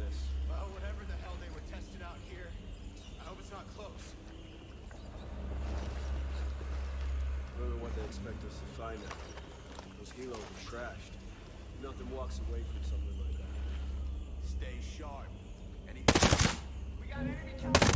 this? Well, whatever the hell they were testing out here, I hope it's not close. I know what they expect us to find out. Those helos are trashed. Nothing walks away from something like that. Stay sharp. Any we got enemy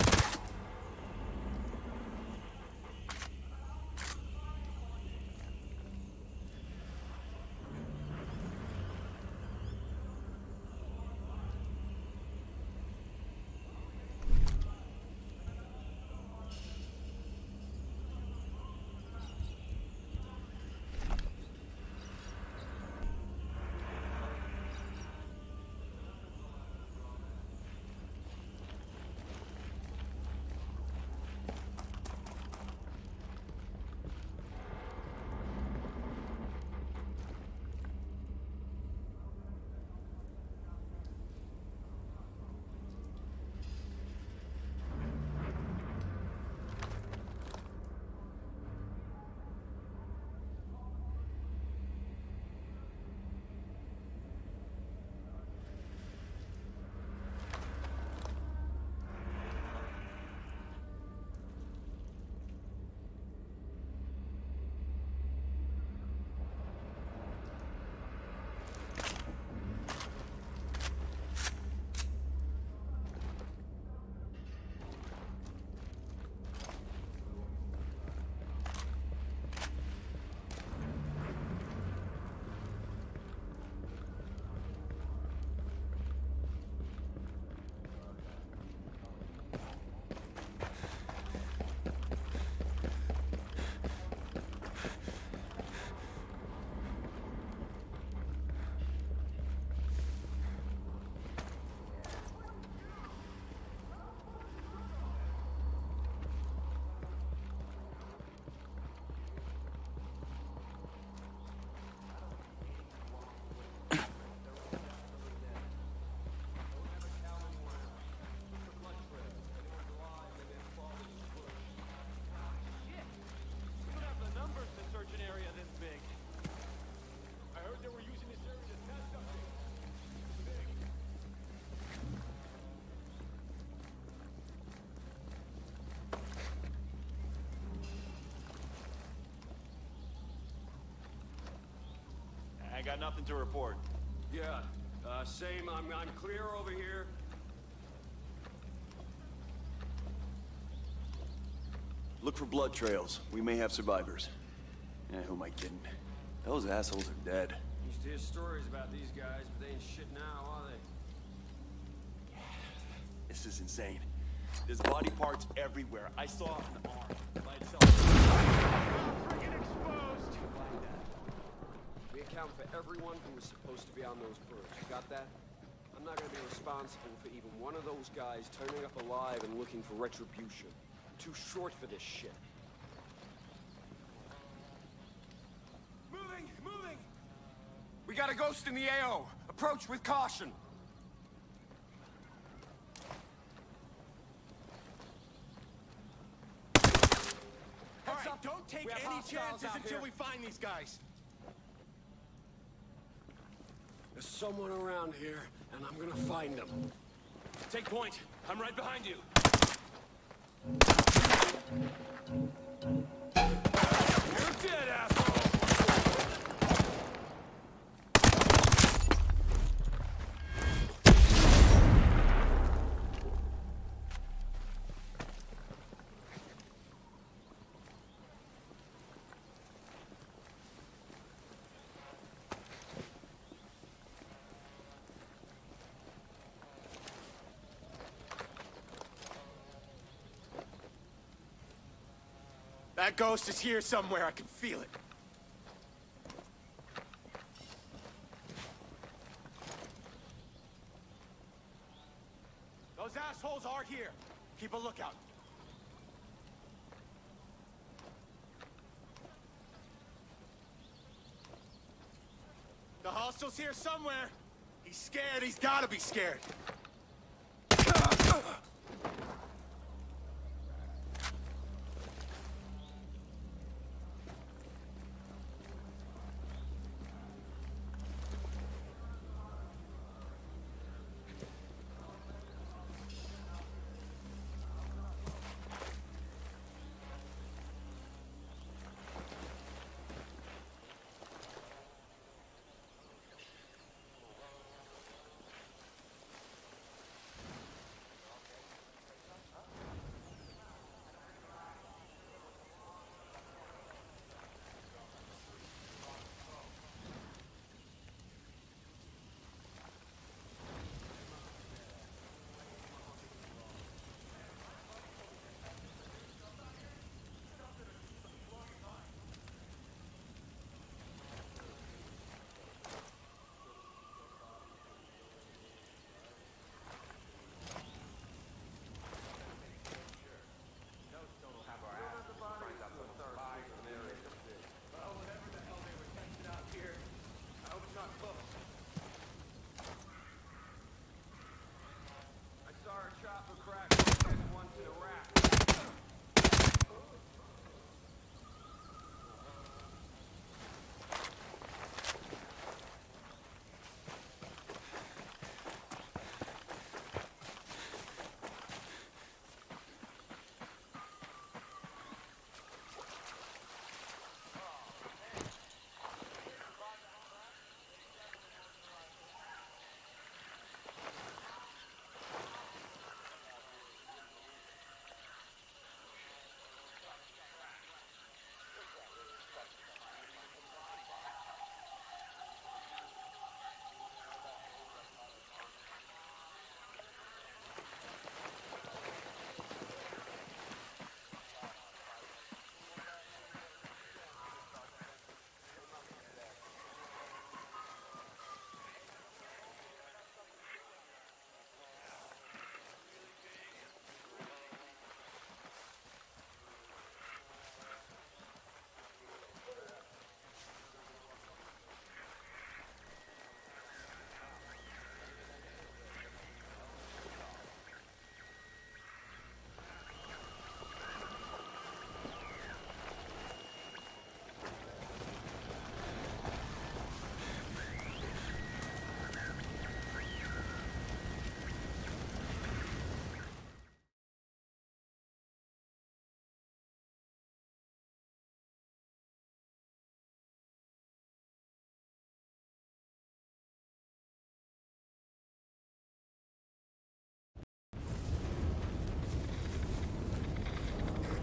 got nothing to report. Yeah, uh, same. I'm, I'm clear over here. Look for blood trails. We may have survivors. Yeah, who am I kidding? Those assholes are dead. Used to hear stories about these guys, but they ain't shit now, are they? This is insane. There's body parts everywhere. I saw an arm by itself. Freaking exposed! We account for everyone who was supposed to be on those birds. You got that? I'm not gonna be responsible for even one of those guys turning up alive and looking for retribution. too short for this shit. Moving, moving! We got a ghost in the AO. Approach with caution. All right, don't take any chances until here. we find these guys. Someone around here, and I'm gonna find them. Take point. I'm right behind you. That ghost is here somewhere. I can feel it. Those assholes are here. Keep a lookout. The hostel's here somewhere. He's scared. He's gotta be scared.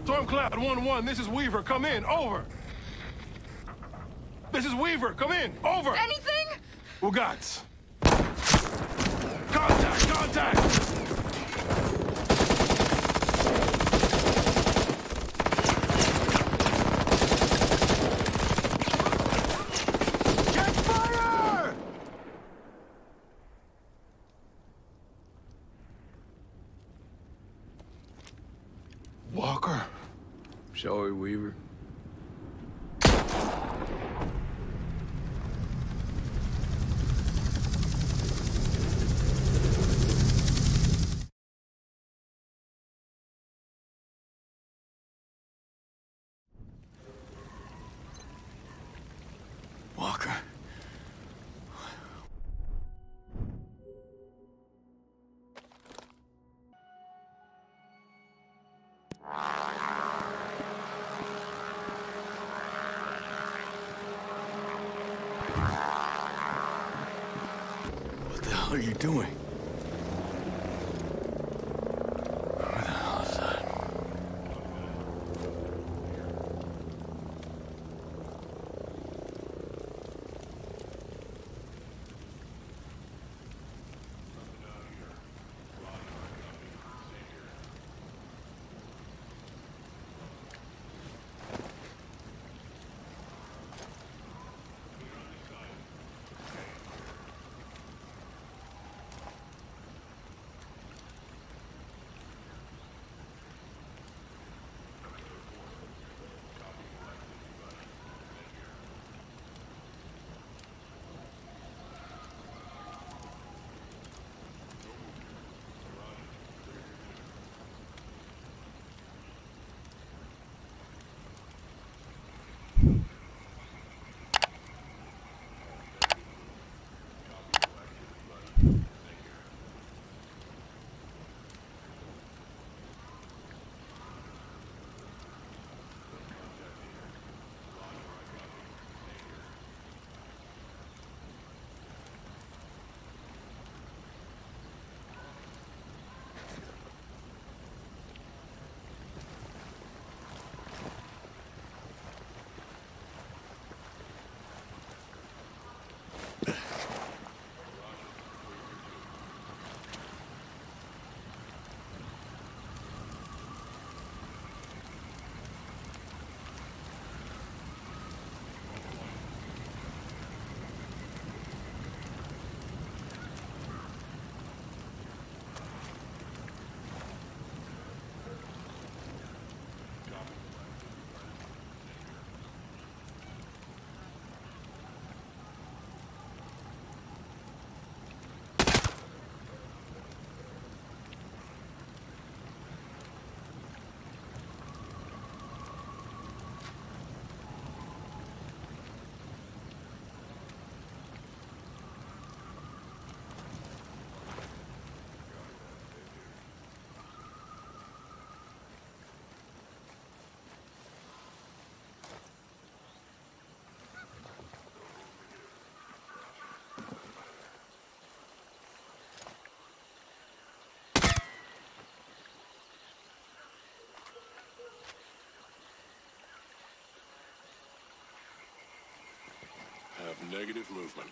Stormcloud 1-1, this is Weaver. Come in. Over. This is Weaver. Come in. Over. Anything? Ugats. Contact! Contact! Sorry, Weaver. Hell are you doing? Negative movement.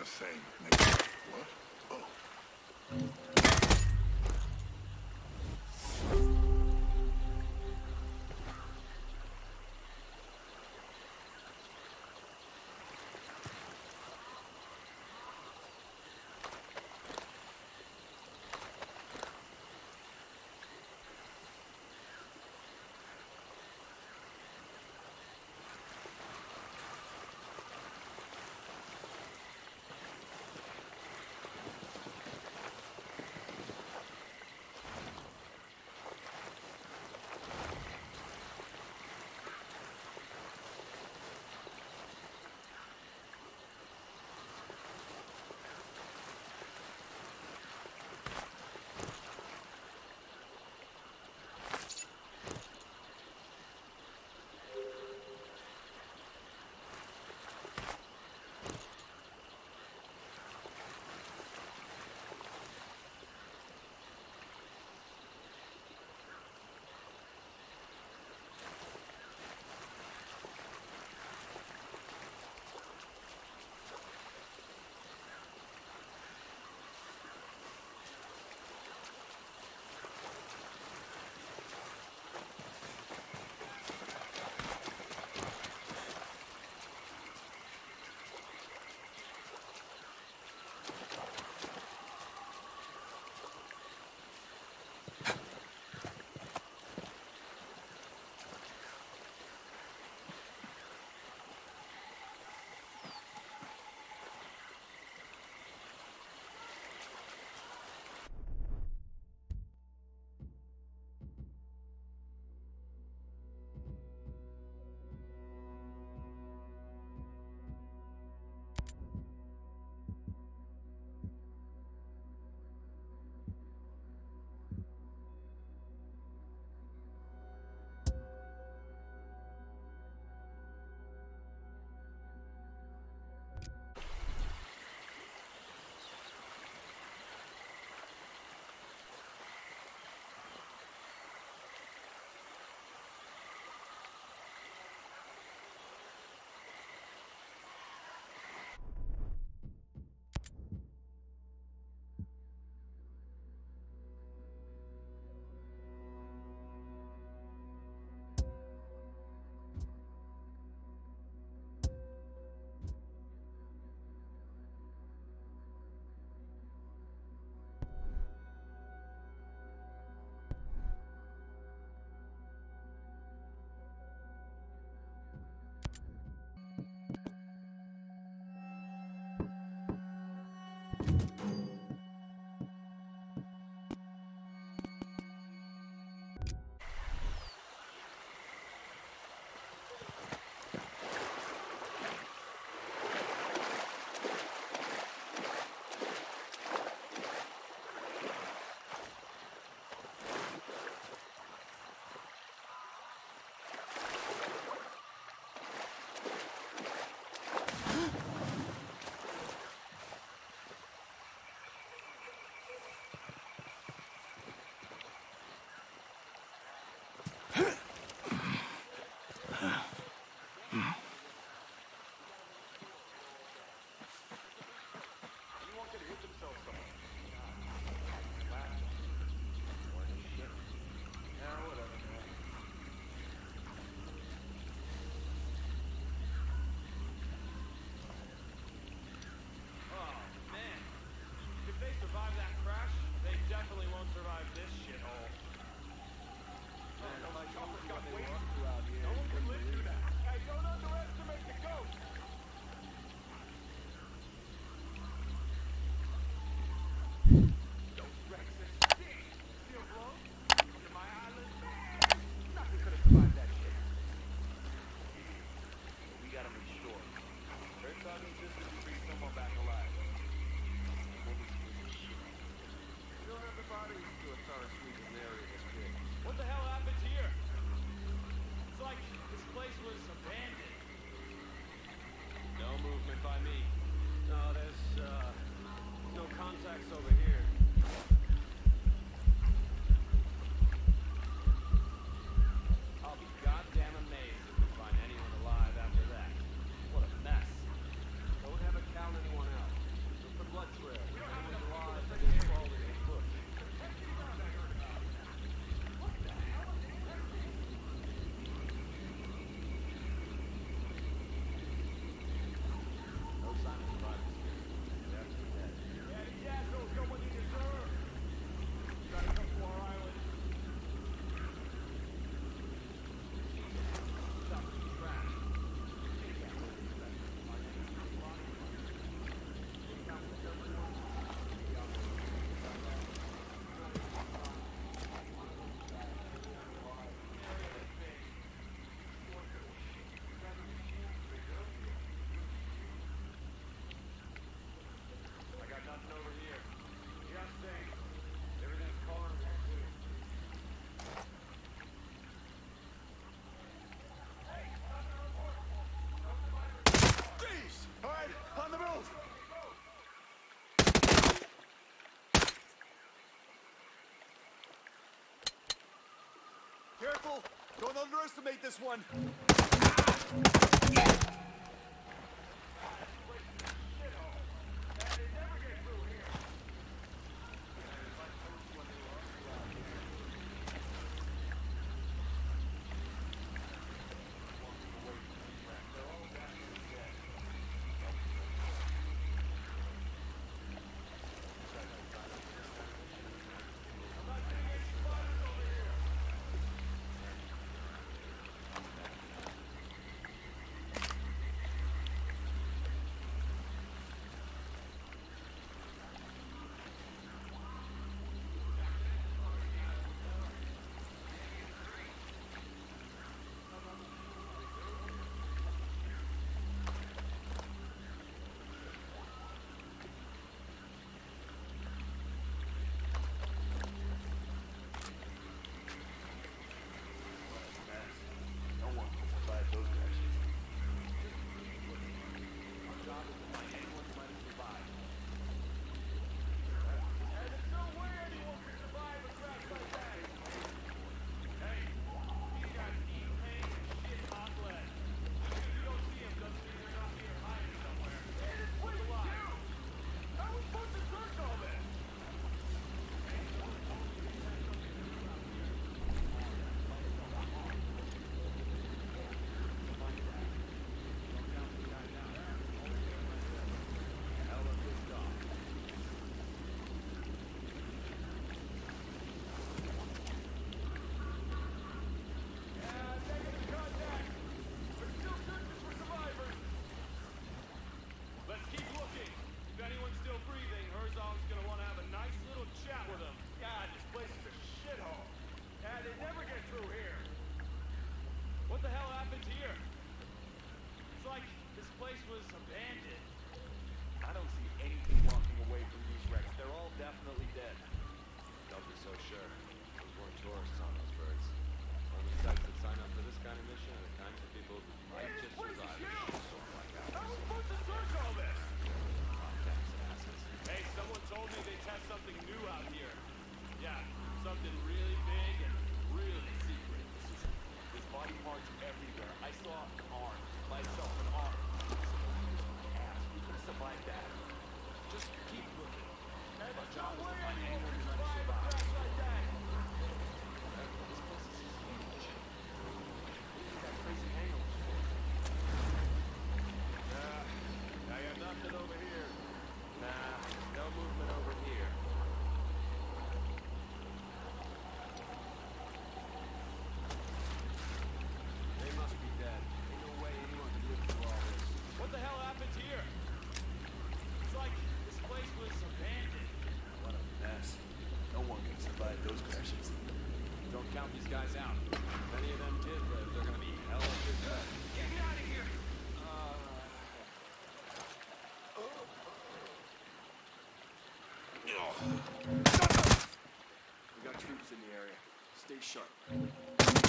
Have same. Negative. What? Oh. Oh, underestimate this one. Ah! troops in the area. Stay sharp.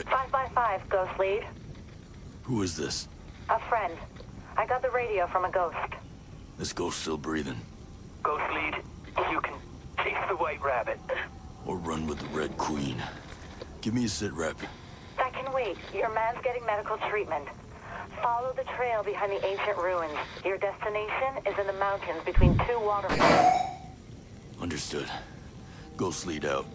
equipment. 5 by 5 ghost lead. Who is this? A friend. I got the radio from a ghost. This ghost's still breathing. Ghost lead, you can chase the White Rabbit. Or run with the Red Queen. Give me a sitrep. That can wait. Your man's getting medical treatment. Follow the trail behind the ancient ruins. Your destination is in the mountains between two waterfalls. Understood. Ghost lead out.